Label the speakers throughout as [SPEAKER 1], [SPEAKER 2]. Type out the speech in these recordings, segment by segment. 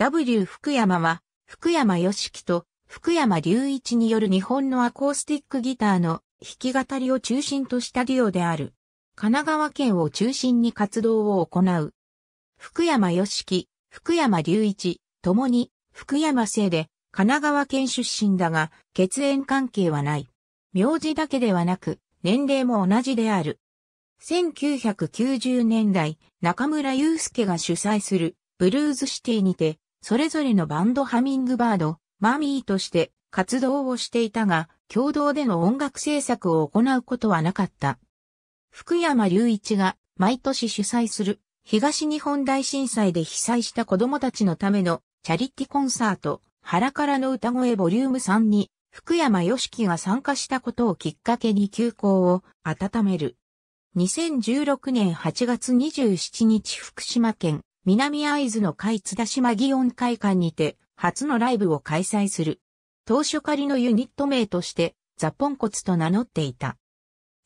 [SPEAKER 1] W 福山は、福山よしきと福山隆一による日本のアコースティックギターの弾き語りを中心としたデュオである。神奈川県を中心に活動を行う。福山よしき、福山隆一、ともに福山姓で神奈川県出身だが血縁関係はない。名字だけではなく年齢も同じである。1990年代、中村祐介が主催するブルーズシティにて、それぞれのバンドハミングバード、マミーとして活動をしていたが、共同での音楽制作を行うことはなかった。福山隆一が毎年主催する東日本大震災で被災した子供たちのためのチャリティコンサート、腹からの歌声ボリューム3に福山よしきが参加したことをきっかけに休校を温める。2016年8月27日福島県南会津の海津田島祇園会館にて初のライブを開催する。当初仮のユニット名としてザ・ポンコツと名乗っていた。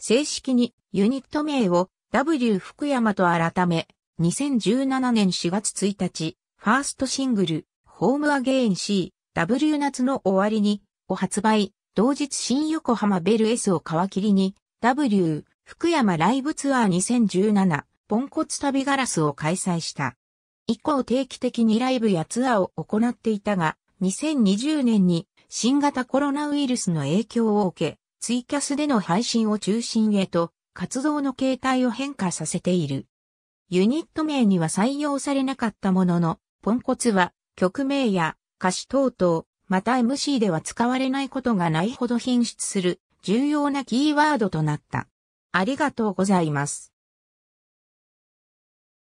[SPEAKER 1] 正式にユニット名を W 福山と改め、2017年4月1日、ファーストシングル、ホームアゲイン C、W 夏の終わりに、を発売、同日新横浜ベル S を皮切りに、W 福山ライブツアー2017、ポンコツ旅ガラスを開催した。以降定期的にライブやツアーを行っていたが、2020年に新型コロナウイルスの影響を受け、ツイキャスでの配信を中心へと活動の形態を変化させている。ユニット名には採用されなかったものの、ポンコツは曲名や歌詞等々、また MC では使われないことがないほど品質する重要なキーワードとなった。ありがとうございます。